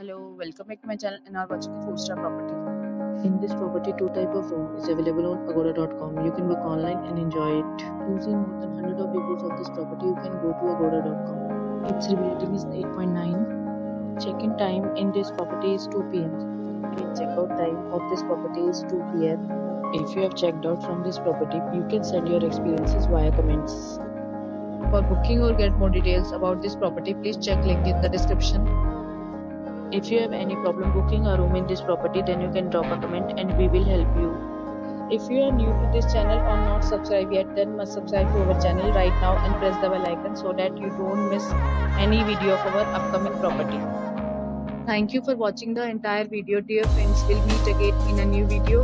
Hello, welcome back to my channel and are watching a 4-star property. In this property, two type of room is available on agoda.com. You can book online and enjoy it. To see more than 100 of reviews of this property, you can go to agoda.com. Its rating is 8.9. Check-in time in this property is 2 p.m. Check-out time of this property is 2 p.m. If you have checked out from this property, you can send your experiences via comments. For booking or get more details about this property, please check link in the description. If you have any problem booking a room in this property, then you can drop a comment and we will help you. If you are new to this channel or not subscribed yet, then must subscribe to our channel right now and press the bell icon so that you don't miss any video of our upcoming property. Thank you for watching the entire video. Dear friends, we'll meet again in a new video